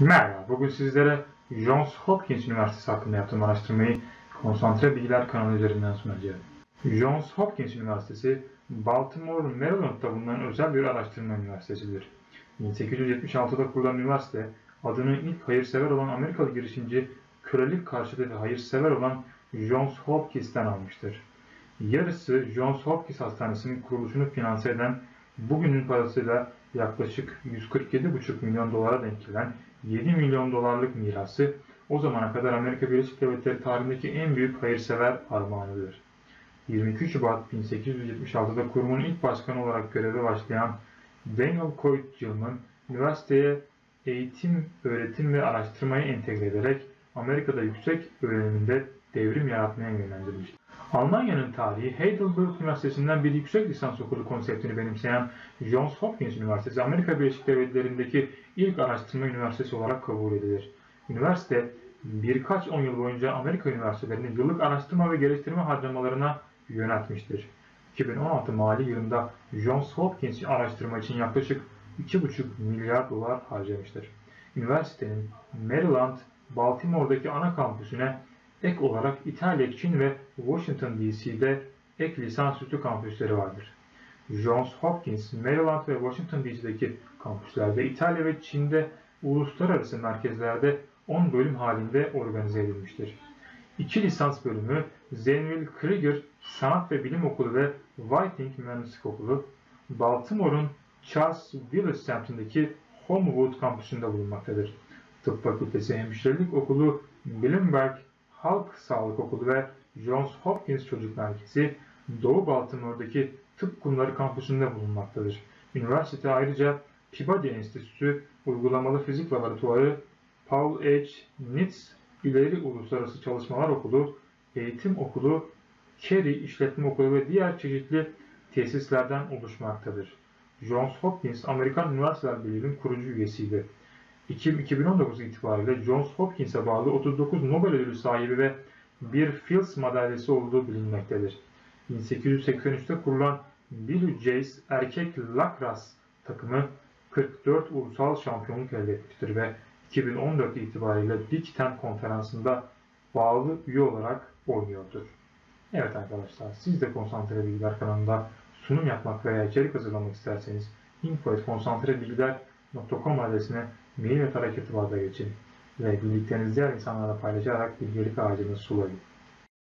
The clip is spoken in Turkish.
Merhaba, bugün sizlere Johns Hopkins Üniversitesi hakkında yaptığım araştırmayı Konsantre Bilgiler kanalı üzerinden sunacağım. Johns Hopkins Üniversitesi, Baltimore, Maryland'da bulunan özel bir araştırma üniversitesidir. 1876'da kurulan üniversite, adını ilk hayırsever olan Amerikalı girişimci, kölelik karşıtı ve hayırsever olan Johns Hopkins'ten almıştır. Yarısı Johns Hopkins Hastanesi'nin kuruluşunu finanse eden bugünün parasıyla yaklaşık 147,5 milyon dolara denk gelen 7 milyon dolarlık mirası o zamana kadar Amerika Birleşik Devletleri tarihindeki en büyük hayırsever armağanıdır. 22 Şubat 1876'da kurumun ilk başkanı olarak göreve başlayan Daniel Coit Gilman, üniversiteye eğitim, öğretim ve araştırmayı entegre ederek Amerika'da yüksek öğreniminde devrim yaratmaya yönlendirmiştir. Almanya'nın tarihi Heidelberg Üniversitesi'nden bir yüksek lisans okulu konseptini benimseyen Johns Hopkins Üniversitesi, Amerika Birleşik Devletleri'ndeki ilk araştırma üniversitesi olarak kabul edilir. Üniversite, birkaç on yıl boyunca Amerika üniversitelerinin yıllık araştırma ve geliştirme harcamalarına yöneltmiştir. 2016 mali yılında Johns Hopkins araştırma için yaklaşık 2,5 milyar dolar harcamıştır. Üniversitenin Maryland, Baltimore'daki ana kampüsüne ek olarak İtalya, Çin ve Washington DC'de ek lisansüstü kampüsleri vardır. Johns Hopkins, Maryland ve Washington DC'deki kampüslerde İtalya ve Çin'de uluslararası merkezlerde 10 bölüm halinde organize edilmiştir. İki lisans bölümü Zeinville Krieger Sanat ve Bilim Okulu ve Whiting Mühendislik Okulu, Baltimore'un Charles Village semtindeki Homewood kampüsünde bulunmaktadır. Tıp Fakültesi Hemşirelik Okulu, Bloomberg Halk Sağlık Okulu ve Johns Hopkins Çocuk Merkezi Doğu Baltimore'daki Tıp Kumları kampüsünde bulunmaktadır. Üniversite ayrıca Peabody Enstitüsü, Uygulamalı Fizik Laboratuvarı, Paul H. Nitz İleri Uluslararası Çalışmalar Okulu, Eğitim Okulu, Kerry İşletme Okulu ve diğer çeşitli tesislerden oluşmaktadır. Johns Hopkins, Amerikan Üniversiteler Birliği'nin kurucu üyesiydi. 2019 itibariyle Johns Hopkins'e bağlı 39 Nobel ödülü sahibi ve bir Fields madalyası olduğu bilinmektedir. 1883'te kurulan Blue Jays erkek lacrosse takımı 44 ulusal şampiyonluk elde etmiştir ve 2014 itibariyle Big Ten konferansında bağlı üye olarak oynuyordur. Evet arkadaşlar siz de Konsantre Bilgiler kanalında sunum yapmak veya içerik hazırlamak isterseniz info.konsantrebilgiler.com adresine mail atarak irtibata geçin ve bildiklerinizi diğer insanlarla paylaşarak bilgelik ağacını sulayın.